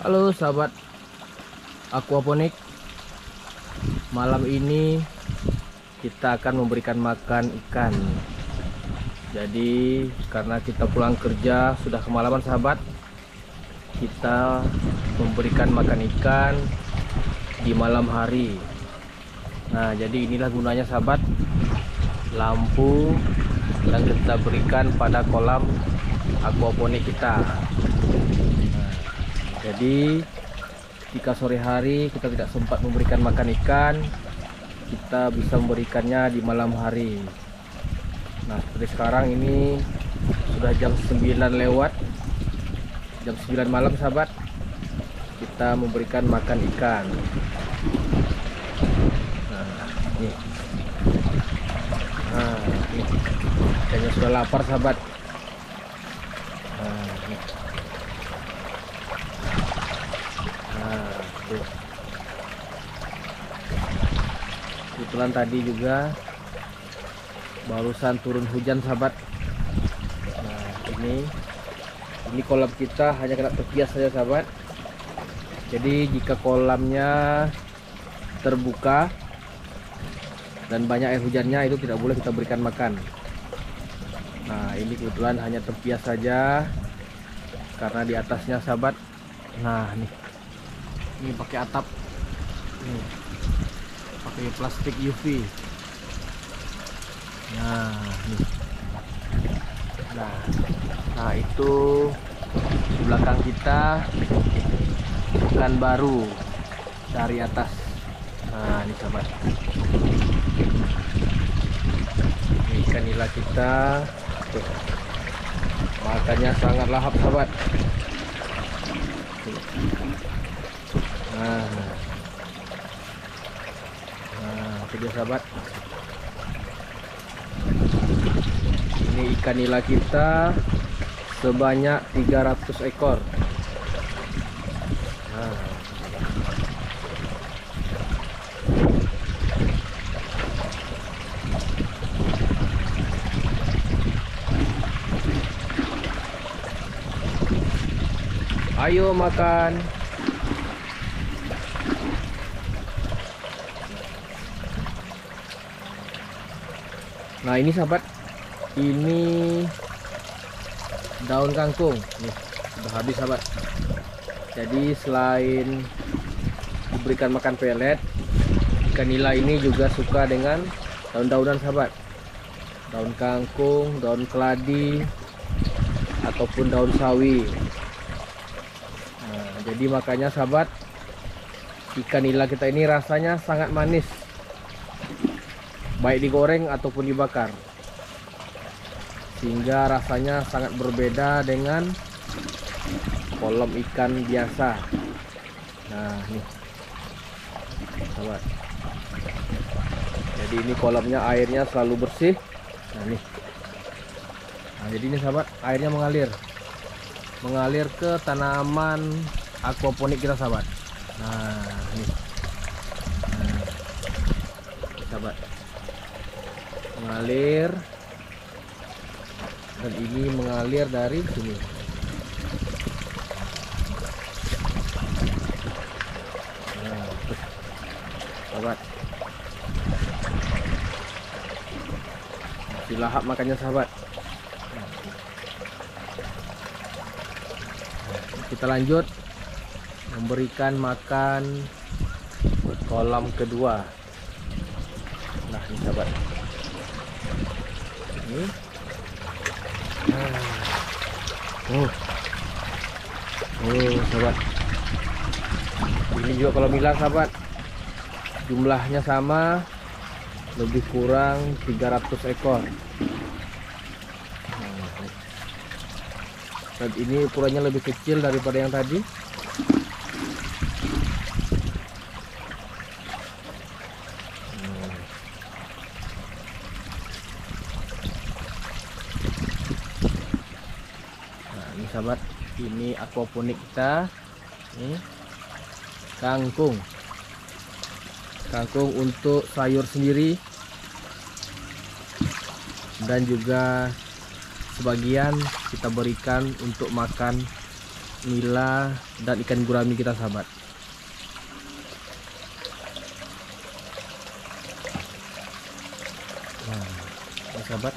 Halo sahabat aquaponik. Malam ini kita akan memberikan makan ikan. Jadi karena kita pulang kerja sudah kemalaman sahabat Kita memberikan makan ikan di malam hari. Nah jadi inilah gunanya sahabat. Lampu yang kita berikan pada kolam aquaponik kita jadi jika sore hari kita tidak sempat memberikan makan ikan kita bisa memberikannya di malam hari. Nah seperti sekarang ini sudah jam 9 lewat. Jam 9 malam sahabat kita memberikan makan ikan. Nah ini. Nah ini. Kayaknya sudah lapar sahabat. Nah, ini. Kebetulan tadi juga barusan turun hujan sahabat. Nah, ini ini kolam kita hanya kena terpias saja sahabat. Jadi jika kolamnya terbuka dan banyak air hujannya itu tidak boleh kita berikan makan. Nah, ini kebetulan hanya terpias saja karena di atasnya sahabat. Nah, nih ini pakai atap nih pakai plastik UV nah nih. Nah nah itu di belakang kita ikan baru dari atas. Nah ini sahabat ini ikan nila kita. Tuh. Makannya sangat lahap sahabat. Nah, nah dia sahabat. Ini ikan nila kita sebanyak 300 ekor. Ayo makan. Nah ini sahabat, ini daun kangkung, nih sudah habis sahabat. Jadi selain diberikan makan pelet, ikan nila ini juga suka dengan daun-daunan sahabat. Daun kangkung, daun keladi, ataupun daun sawi. Nah, jadi makanya sahabat, ikan nila kita ini rasanya sangat manis baik digoreng ataupun dibakar. Sehingga rasanya sangat berbeda dengan kolam ikan biasa. Nah nih. Sahabat. Jadi ini kolamnya airnya selalu bersih. Nah nih. Nah jadi ini sahabat airnya mengalir. Mengalir ke tanaman aquaponik kita sahabat. Nah ini nah, sahabat mengalir. Dan ini mengalir dari sini. Nah, sahabat. Masih lahap makannya sahabat. Kita lanjut memberikan makan kolam kedua. Nah ini sahabat ini oh. Oh sahabat. Ini juga kalau bilang sahabat jumlahnya sama lebih kurang 300 ekor. Nah, dan ini ukurannya lebih kecil daripada yang tadi Nah, ini sahabat, ini aquaponik kita. Ini kangkung. Kangkung untuk sayur sendiri dan juga sebagian kita berikan untuk makan nila dan ikan gurami kita sahabat nah sahabat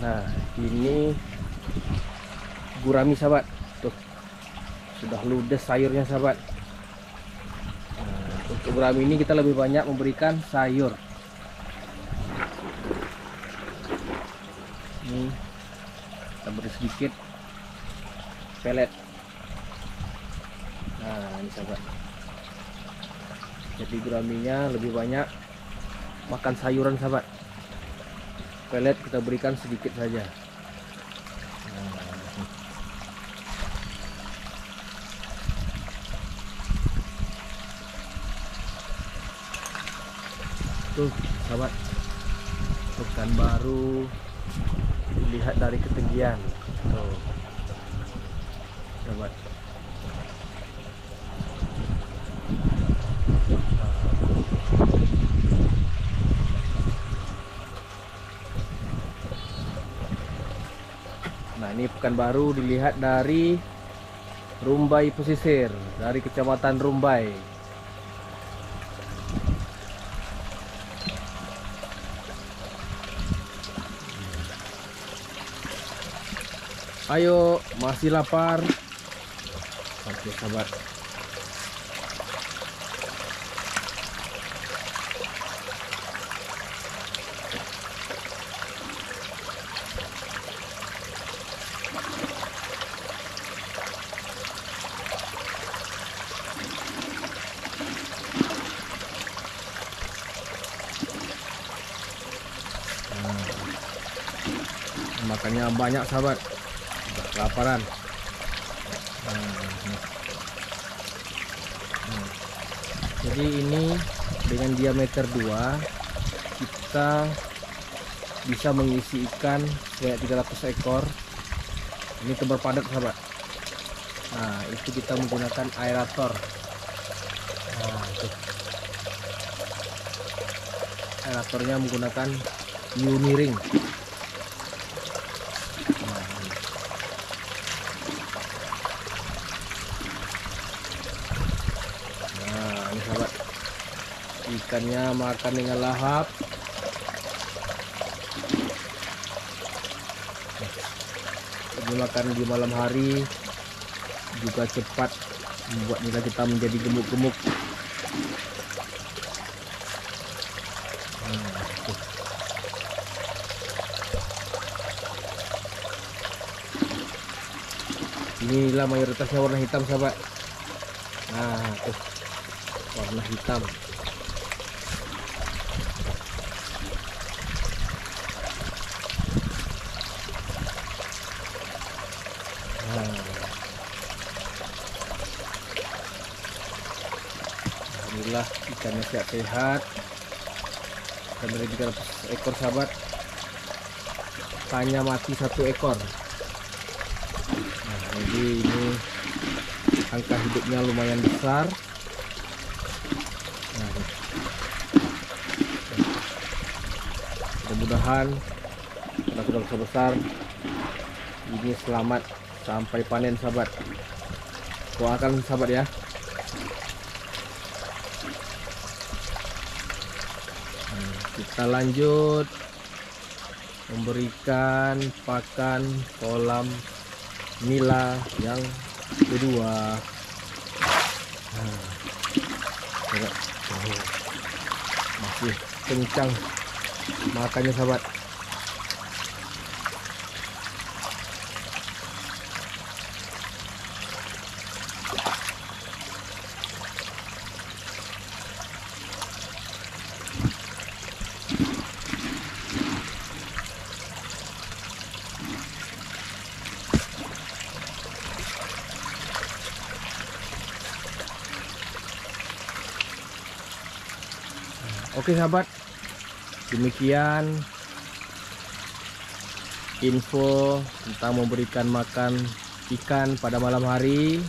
nah ini gurami sahabat. Tuh sudah ludes sayurnya sahabat. Nah, untuk gurami ini kita lebih banyak memberikan sayur. Ini kita beri sedikit pelet. Nah ini sahabat. Jadi guraminya lebih banyak makan sayuran sahabat. Pelet kita berikan sedikit saja tuh sahabat. Pekan baru lihat dari ketinggian. Tuh sahabat. Nah ini Pekanbaru dilihat dari Rumbai Pesisir dari Kecamatan Rumbai. Ayo masih lapar? Oke sahabat. makannya banyak sahabat kelaparan. Jadi ini dengan diameter 2 kita bisa mengisi ikan sebanyak 300 ekor. Ini tebar padat sahabat nah itu kita menggunakan aerator. Nah, itu. aeratornya menggunakan uniring Nah, ini. Nah, ini sahabat. Ikannya makan dengan lahap. Ini makan di malam hari juga cepat membuat nila kita menjadi gemuk-gemuk. Tuh. Inilah mayoritasnya warna hitam sahabat. Nah, tuh. Warna hitam. Nah. Alhamdulillah ikannya sehat-sehat. Dan dari 300 ekor sahabat hanya mati satu ekor. Nah, jadi ini angka hidupnya lumayan besar. Nah, mudah-mudahan sudah besar besar ini selamat sampai panen sahabat. Doakan sahabat ya. Kita lanjut. Memberikan pakan kolam nila yang kedua. Nah, masih kencang makannya sahabat Oke sahabat, demikian info tentang memberikan makan ikan pada malam hari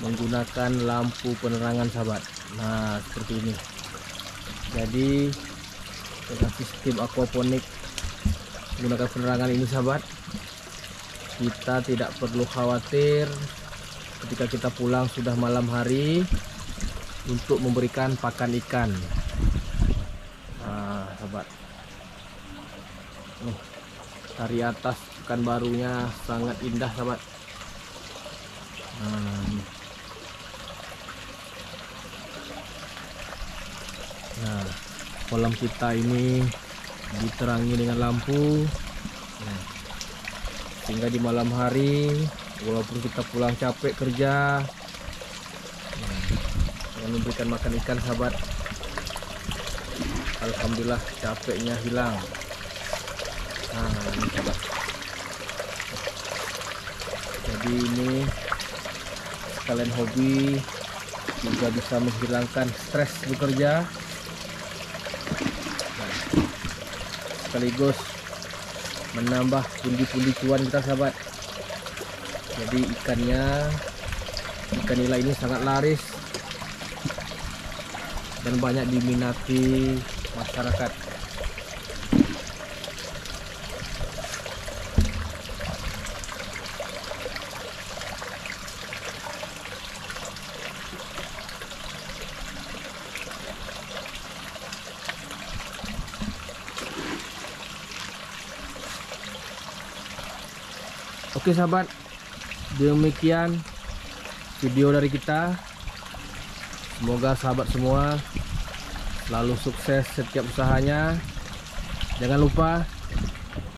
menggunakan lampu penerangan sahabat. Nah seperti ini. Jadi dengan sistem aquaponik menggunakan penerangan ini sahabat kita tidak perlu khawatir ketika kita pulang sudah malam hari untuk memberikan pakan ikan sahabat. Nih dari atas ikan barunya sangat indah sahabat. Nah, ini. nah kolam kita ini diterangi dengan lampu. Nah, sehingga di malam hari walaupun kita pulang capek kerja nah, dengan memberikan makan ikan sahabat Alhamdulillah capeknya hilang. Nah ini sahabat jadi ini sekalian hobi juga bisa menghilangkan stres bekerja. Nah, sekaligus menambah pundi-pundi cuan kita sahabat. Jadi ikannya ikan nila ini sangat laris dan banyak diminati masyarakat Oke sahabat, demikian video dari kita. Semoga sahabat semua selalu sukses setiap usahanya. Jangan lupa